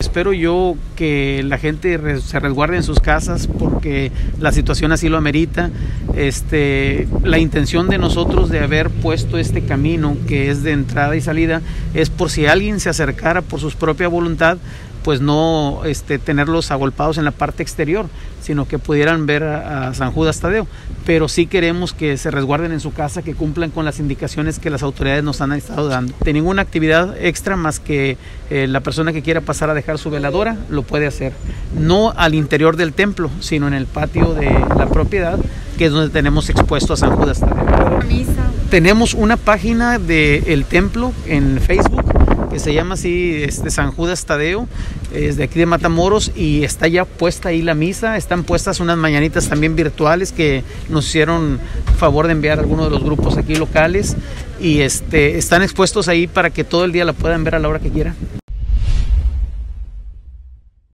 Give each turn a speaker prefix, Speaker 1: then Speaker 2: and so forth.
Speaker 1: Espero yo que la gente se resguarde en sus casas porque la situación así lo amerita. Este, la intención de nosotros de haber puesto este camino que es de entrada y salida es por si alguien se acercara por su propia voluntad, pues no este, tenerlos agolpados en la parte exterior, sino que pudieran ver a, San Judas Tadeo. Pero sí queremos que se resguarden en su casa, que cumplan con las indicaciones que las autoridades nos han estado dando. De ninguna actividad extra más que eh, la persona que quiera pasar a dejar su veladora lo puede hacer. No al interior del templo, sino en el patio de la propiedad, que es donde tenemos expuesto a San Judas Tadeo. Tenemos una página del templo en Facebook que se llama así este San Judas Tadeo, es de aquí de Matamoros y está ya puesta ahí la misa, están puestas unas mañanitas también virtuales que nos hicieron favor de enviar algunos de los grupos aquí locales y este están expuestos ahí para que todo el día la puedan ver a la hora que quieran.